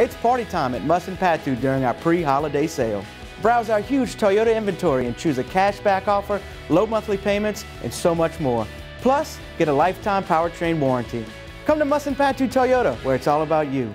It's party time at Mus and Patu during our pre-holiday sale. Browse our huge Toyota inventory and choose a cashback offer, low monthly payments, and so much more. Plus, get a lifetime powertrain warranty. Come to Mus and Patu Toyota, where it's all about you.